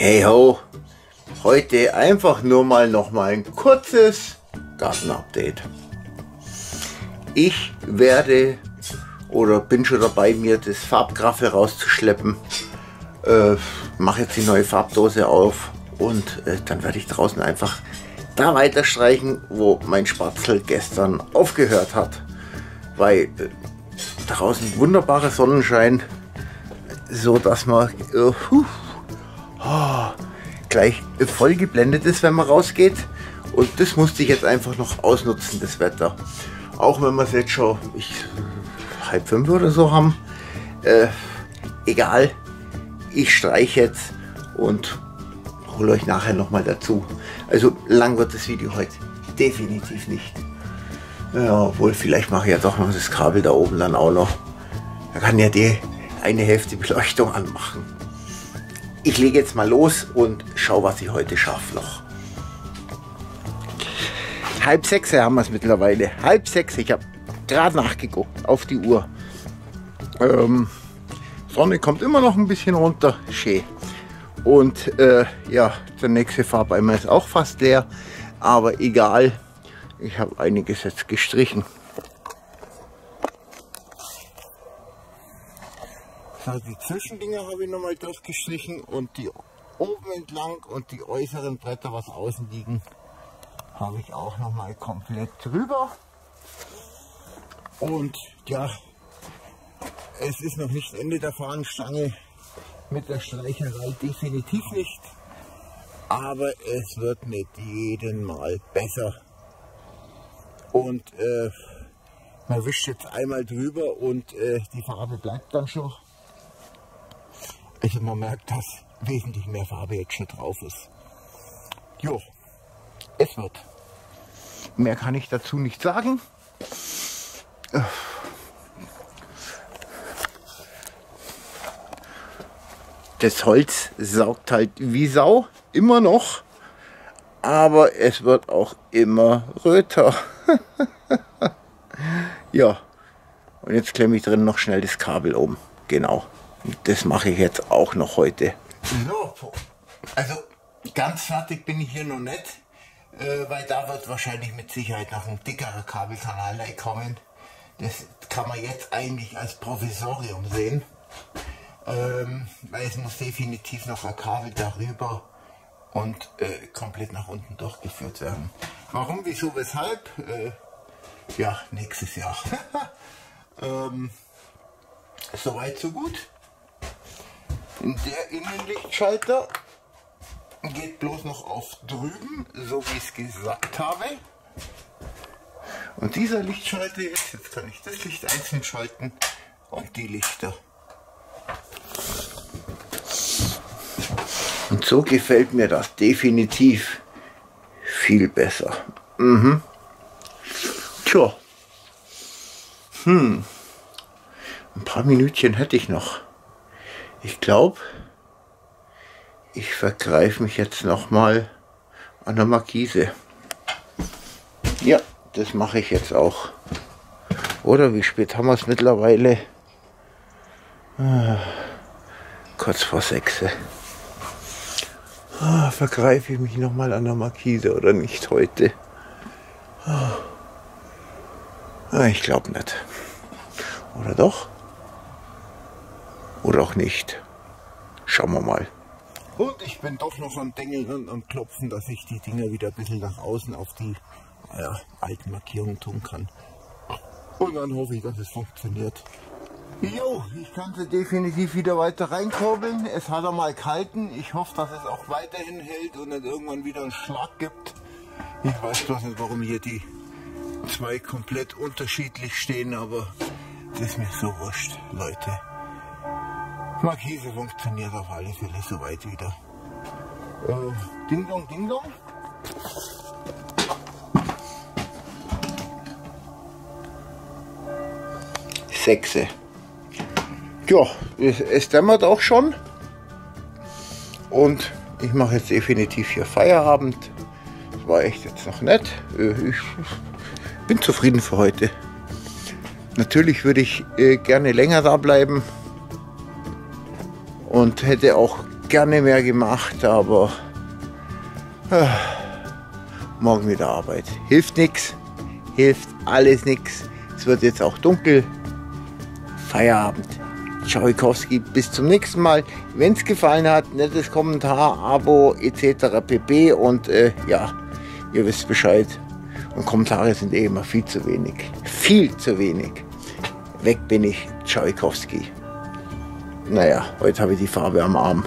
Hey ho, heute einfach nur mal noch mal ein kurzes Gartenupdate. Ich werde oder bin schon dabei, mir das Farbgraffe rauszuschleppen. Äh, Mache jetzt die neue Farbdose auf und äh, dann werde ich draußen einfach da weiter streichen, wo mein Spatzel gestern aufgehört hat. Weil äh, draußen wunderbarer Sonnenschein, so dass man uh, gleich voll geblendet ist, wenn man rausgeht. Und das musste ich jetzt einfach noch ausnutzen, das Wetter. Auch wenn wir es jetzt schon ich, halb fünf oder so haben. Äh, egal, ich streiche jetzt und hole euch nachher nochmal dazu. Also lang wird das Video heute definitiv nicht. Ja, obwohl vielleicht mache ich ja doch noch das Kabel da oben dann auch noch. Da kann ja die eine Hälfte Beleuchtung anmachen. Ich lege jetzt mal los und schau, was ich heute schaffe noch. Halb sechs haben wir es mittlerweile. Halb sechs. Ich habe gerade nachgeguckt auf die Uhr. Ähm, Sonne kommt immer noch ein bisschen runter. Schön. Und äh, ja, der nächste Farbeimer ist auch fast leer. Aber egal. Ich habe einiges jetzt gestrichen. So, die Zwischendinger habe ich nochmal durchgestrichen und die oben entlang und die äußeren Bretter, was außen liegen, habe ich auch nochmal komplett drüber. Und ja, es ist noch nicht Ende der Fahnenstange mit der Streicherei, definitiv nicht. Aber es wird mit jedem Mal besser und äh, man wischt jetzt einmal drüber und äh, die Farbe bleibt dann schon. Also man merkt, dass wesentlich mehr Farbe jetzt schon drauf ist. Jo, es wird. Mehr kann ich dazu nicht sagen. Das Holz saugt halt wie Sau, immer noch aber es wird auch immer röter. ja, und jetzt klemme ich drin noch schnell das Kabel um. Genau, das mache ich jetzt auch noch heute. So, also ganz fertig bin ich hier noch nicht, äh, weil da wird wahrscheinlich mit Sicherheit noch ein dickerer Kabelkanal kommen. Das kann man jetzt eigentlich als Provisorium sehen, ähm, weil es muss definitiv noch ein Kabel darüber und äh, komplett nach unten durchgeführt werden. Warum, wieso, weshalb? Äh, ja, nächstes Jahr. ähm, Soweit, so gut. Der Innenlichtschalter geht bloß noch auf drüben, so wie ich es gesagt habe. Und dieser Lichtschalter jetzt, jetzt kann ich das Licht einzeln schalten und die Lichter. Und so gefällt mir das definitiv viel besser. Mhm. Tja. Hm. Ein paar Minütchen hätte ich noch. Ich glaube, ich vergreife mich jetzt noch mal an der Markise. Ja, das mache ich jetzt auch. Oder wie spät haben wir es mittlerweile? Ah, kurz vor sechs. Ah, vergreife ich mich noch mal an der Markise oder nicht heute? Ah, ich glaube nicht. Oder doch? Oder auch nicht. Schauen wir mal. Und ich bin doch noch am Dengeln und Klopfen, dass ich die Dinger wieder ein bisschen nach außen auf die ja, alten Markierungen tun kann. Und dann hoffe ich, dass es funktioniert. Jo, ich kann sie definitiv wieder weiter reinkurbeln. Es hat einmal gehalten. Ich hoffe, dass es auch weiterhin hält und nicht irgendwann wieder einen Schlag gibt. Ich weiß bloß nicht, warum hier die zwei komplett unterschiedlich stehen, aber das ist mir so wurscht, Leute. Markise funktioniert auf alle Fälle soweit wieder. Äh, ding dong, ding dong. Sechse ja, es, es dämmert auch schon. Und ich mache jetzt definitiv hier Feierabend. Das war echt jetzt noch nett. Äh, ich bin zufrieden für heute. Natürlich würde ich äh, gerne länger da bleiben und hätte auch gerne mehr gemacht, aber äh, morgen wieder Arbeit. Hilft nichts, hilft alles nichts. Es wird jetzt auch dunkel. Feierabend. Tschaikowski, bis zum nächsten Mal. Wenn es gefallen hat, nettes Kommentar, Abo etc. pp. Und äh, ja, ihr wisst Bescheid. Und Kommentare sind eh immer viel zu wenig. Viel zu wenig. Weg bin ich, Tschaikowski. Naja, heute habe ich die Farbe am Arm.